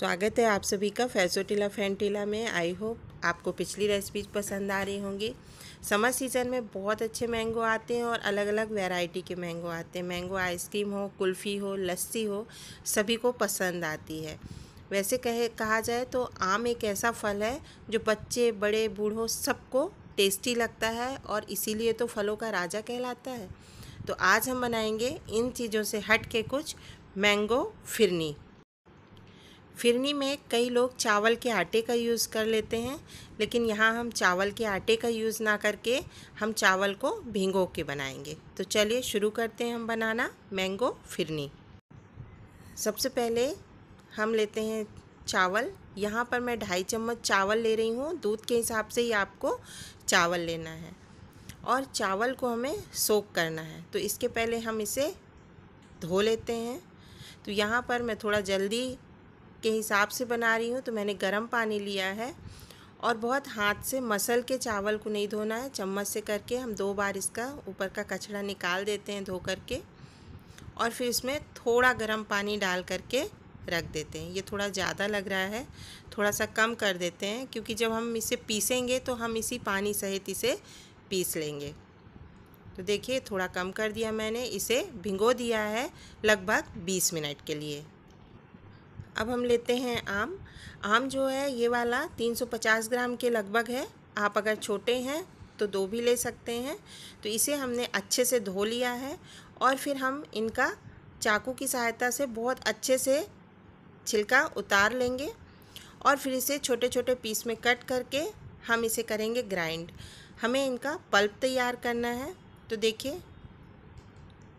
स्वागत है आप सभी का फैसोटिला फैंटिला में। आई होप आपको पिछली रेसिपीज़ पसंद आ रही होंगी। समर सीज़न में बहुत अच्छे मैंगो आते हैं और अलग अलग वैरायटी के मैंगो आते हैं। मैंगो आइसक्रीम हो, कुल्फ़ी हो, लस्सी हो, सभी को पसंद आती है। वैसे कहे, कहा जाए तो आम एक ऐसा फल है जो बच्चे, बड़े, बूढ़ों सबको टेस्टी लगता है और इसीलिए तो फलों का राजा कहलाता है। तो आज हम बनाएँगे इन चीज़ों से हट के कुछ मैंगो फिरनी। फिरनी में कई लोग चावल के आटे का यूज़ कर लेते हैं, लेकिन यहाँ हम चावल के आटे का यूज़ ना करके हम चावल को भिंगो के बनाएँगे। तो चलिए शुरू करते हैं हम बनाना मैंगो फिरनी। सबसे पहले हम लेते हैं चावल। यहाँ पर मैं ढाई चम्मच चावल ले रही हूँ। दूध के हिसाब से ही आपको चावल लेना है और चावल को हमें सोक करना है। तो इसके पहले हम इसे धो लेते हैं। तो यहाँ पर मैं थोड़ा जल्दी के हिसाब से बना रही हूँ तो मैंने गर्म पानी लिया है और बहुत हाथ से मसल के चावल को नहीं धोना है। चम्मच से करके हम दो बार इसका ऊपर का कचरा निकाल देते हैं धो करके और फिर इसमें थोड़ा गर्म पानी डाल करके रख देते हैं। ये थोड़ा ज़्यादा लग रहा है, थोड़ा सा कम कर देते हैं, क्योंकि जब हम इसे पीसेंगे तो हम इसी पानी सहित इसे पीस लेंगे। तो देखिए, थोड़ा कम कर दिया मैंने, इसे भिगो दिया है लगभग 20 मिनट के लिए। अब हम लेते हैं आम। आम जो है, ये वाला 350 ग्राम के लगभग है। आप अगर छोटे हैं तो दो भी ले सकते हैं। तो इसे हमने अच्छे से धो लिया है और फिर हम इनका चाकू की सहायता से बहुत अच्छे से छिलका उतार लेंगे और फिर इसे छोटे छोटे पीस में कट करके हम इसे करेंगे ग्राइंड। हमें इनका पल्प तैयार करना है। तो देखिए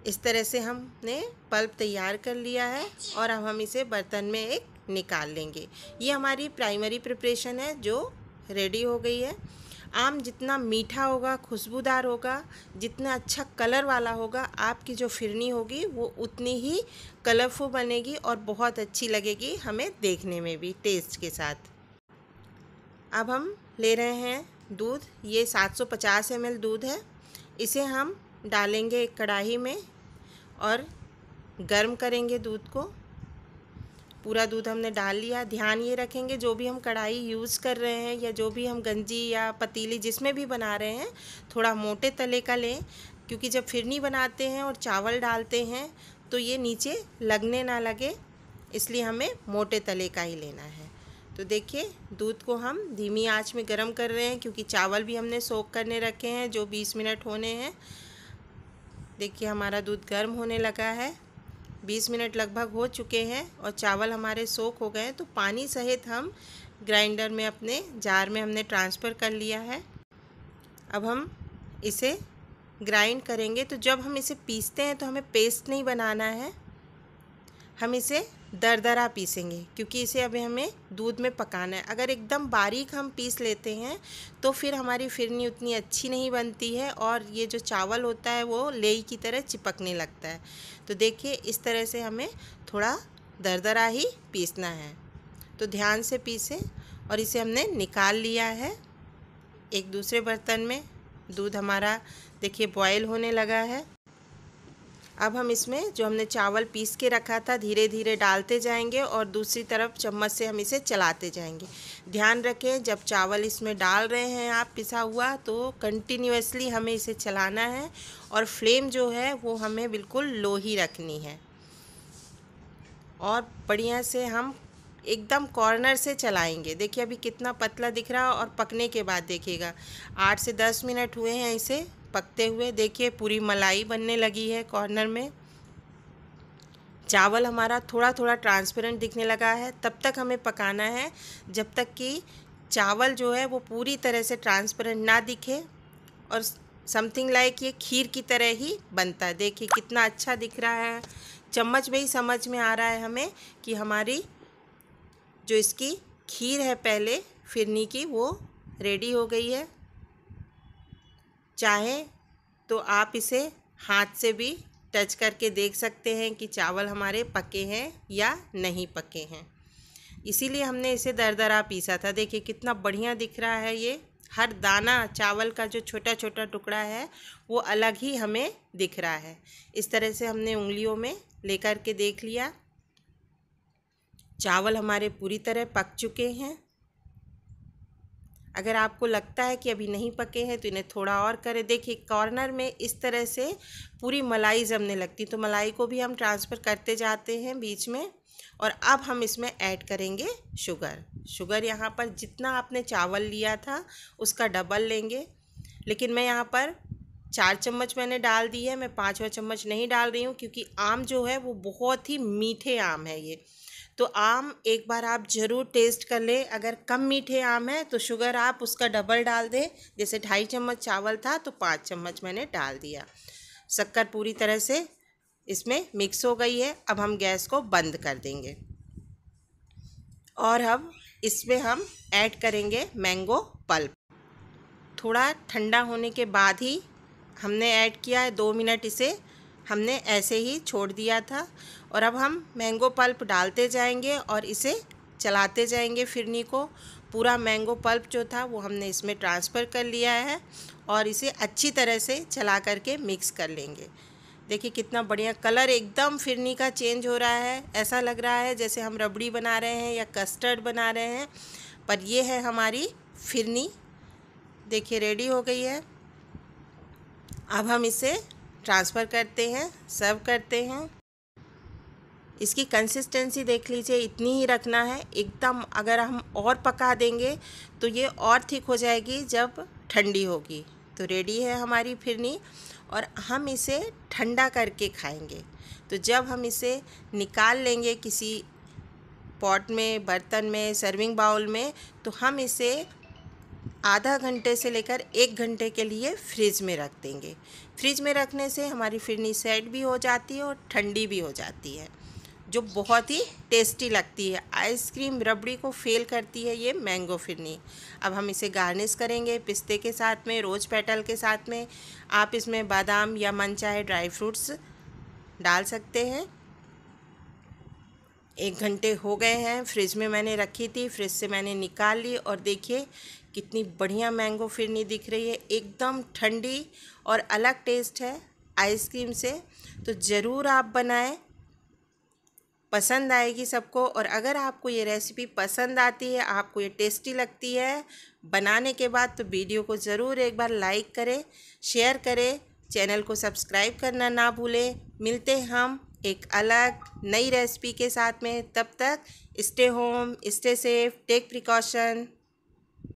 इस तरह से हमने पल्प तैयार कर लिया है और अब हम इसे बर्तन में एक निकाल लेंगे। ये हमारी प्राइमरी प्रिपरेशन है, जो रेडी हो गई है। आम जितना मीठा होगा, खुशबूदार होगा, जितना अच्छा कलर वाला होगा, आपकी जो फिरनी होगी, वो उतनी ही कलरफुल बनेगी और बहुत अच्छी लगेगी हमें देखने में भी टेस्ट के साथ। अब हम ले रहे हैं दूध। ये 750 ml दूध है। इसे हम डालेंगे एक कढ़ाई में। और गर्म करेंगे दूध को। पूरा दूध हमने डाल लिया। ध्यान ये रखेंगे, जो भी हम कढ़ाई यूज़ कर रहे हैं या जो भी हम गंजी या पतीली जिसमें भी बना रहे हैं, थोड़ा मोटे तले का लें, क्योंकि जब फिरनी बनाते हैं और चावल डालते हैं तो ये नीचे लगने ना लगे, इसलिए हमें मोटे तले का ही लेना है। तो देखिए, दूध को हम धीमी आँच में गर्म कर रहे हैं, क्योंकि चावल भी हमने सोख करने रखे हैं, जो 20 मिनट होने हैं। देखिए हमारा दूध गर्म होने लगा है। 20 मिनट लगभग हो चुके हैं और चावल हमारे सोख हो गए तो पानी सहित हम ग्राइंडर में अपने जार में हमने ट्रांसफ़र कर लिया है। अब हम इसे ग्राइंड करेंगे। तो जब हम इसे पीसते हैं तो हमें पेस्ट नहीं बनाना है। हम इसे दरदरा पीसेंगे, क्योंकि इसे अभी हमें दूध में पकाना है। अगर एकदम बारीक हम पीस लेते हैं तो फिर हमारी फिरनी उतनी अच्छी नहीं बनती है और ये जो चावल होता है, वो लेई की तरह चिपकने लगता है। तो देखिए, इस तरह से हमें थोड़ा दरदरा ही पीसना है। तो ध्यान से पीसें और इसे हमने निकाल लिया है एक दूसरे बर्तन में। दूध हमारा, देखिए, बॉयल होने लगा है। अब हम इसमें जो हमने चावल पीस के रखा था धीरे धीरे डालते जाएँगे और दूसरी तरफ़ चम्मच से हम इसे चलाते जाएँगे। ध्यान रखें, जब चावल इसमें डाल रहे हैं आप पिसा हुआ तो कंटिन्यूसली हमें इसे चलाना है और फ्लेम जो है, वो हमें बिल्कुल लो ही रखनी है। और बढ़िया से हम एकदम कॉर्नर से चलाएँगे। देखिए अभी कितना पतला दिख रहा है और पकने के बाद देखिएगा। आठ से दस मिनट हुए हैं इसे। पकते हुए देखिए, पूरी मलाई बनने लगी है कॉर्नर में। चावल हमारा थोड़ा थोड़ा ट्रांसपेरेंट दिखने लगा है। तब तक हमें पकाना है, जब तक कि चावल जो है वो पूरी तरह से ट्रांसपेरेंट ना दिखे और समथिंग लाइक ये खीर की तरह ही बनता है। देखिए, कितना अच्छा दिख रहा है। चम्मच में ही समझ में आ रहा है हमें कि हमारी जो इसकी खीर है पहले, फिरनी की, वो रेडी हो गई है। चाहे तो आप इसे हाथ से भी टच करके देख सकते हैं कि चावल हमारे पके हैं या नहीं पके हैं। इसीलिए हमने इसे दरदरा पीसा था। देखिए कितना बढ़िया दिख रहा है ये। हर दाना, चावल का जो छोटा छोटा टुकड़ा है, वो अलग ही हमें दिख रहा है। इस तरह से हमने उंगलियों में लेकर के देख लिया। चावल हमारे पूरी तरह पक चुके हैं। अगर आपको लगता है कि अभी नहीं पके हैं तो इन्हें थोड़ा और करें। देखिए, कॉर्नर में इस तरह से पूरी मलाई जमने लगती तो मलाई को भी हम ट्रांसफ़र करते जाते हैं बीच में और अब हम इसमें ऐड करेंगे शुगर। शुगर यहाँ पर जितना आपने चावल लिया था, उसका डबल लेंगे। लेकिन मैं यहाँ पर चार चम्मच मैंने डाल दी है। मैं पाँचवा चम्मच नहीं डाल रही हूँ क्योंकि आम जो है वो बहुत ही मीठे आम है ये। तो आम एक बार आप ज़रूर टेस्ट कर लें। अगर कम मीठे आम है तो शुगर आप उसका डबल डाल दें। जैसे ढाई चम्मच चावल था तो पाँच चम्मच मैंने डाल दिया। शक्कर पूरी तरह से इसमें मिक्स हो गई है। अब हम गैस को बंद कर देंगे। और अब इसमें हम ऐड करेंगे मैंगो पल्प थोड़ा ठंडा होने के बाद ही हमने ऐड किया है दो मिनट इसे। हमने ऐसे ही छोड़ दिया था। और अब हम मैंगो पल्प डालते जाएँगे और इसे चलाते जाएँगे फिरनी को। पूरा मैंगो पल्प जो था वो हमने इसमें ट्रांसफ़र कर लिया है और इसे अच्छी तरह से चला करके मिक्स कर लेंगे। देखिए कितना बढ़िया कलर एकदम फिरनी का चेंज हो रहा है। ऐसा लग रहा है जैसे हम रबड़ी बना रहे हैं या कस्टर्ड बना रहे हैं। पर ये है हमारी फिरनी। देखिए रेडी हो गई है। अब हम इसे ट्रांसफ़र करते हैं, सर्व करते हैं। इसकी कंसिस्टेंसी देख लीजिए, इतनी ही रखना है। एकदम अगर हम और पका देंगे तो ये और ठीक हो जाएगी जब ठंडी होगी। तो रेडी है हमारी फिरनी और हम इसे ठंडा करके खाएँगे। तो जब हम इसे निकाल लेंगे किसी पॉट में, बर्तन में सर्विंग बाउल में तो हम इसे आधा घंटे से लेकर एक घंटे के लिए फ्रिज में रख देंगे। फ्रिज में रखने से हमारी फिरनी सेट भी हो जाती है और ठंडी भी हो जाती है, जो बहुत ही टेस्टी लगती है। आइसक्रीम रबड़ी को फेल करती है ये मैंगो फिरनी। अब हम इसे गार्निश करेंगे पिस्ते के साथ में, रोज़ पेटल के साथ में। आप इसमें बादाम या मन चाहे ड्राई फ्रूट्स डाल सकते हैं। एक घंटे हो गए हैं, फ्रिज में मैंने रखी थी, फ्रिज से मैंने निकाल ली और देखिए कितनी बढ़िया मैंगो फिरनी दिख रही है। एकदम ठंडी और अलग टेस्ट है आइसक्रीम से। तो ज़रूर आप बनाएँ। पसंद आएगी सबको। और अगर आपको ये रेसिपी पसंद आती है, आपको ये टेस्टी लगती है, बनाने के बाद तो वीडियो को ज़रूर एक बार लाइक करें शेयर करें चैनल को सब्सक्राइब करना ना भूलें। मिलते हम एक अलग नई रेसिपी के साथ में। तब तक stay home stay safe take precaution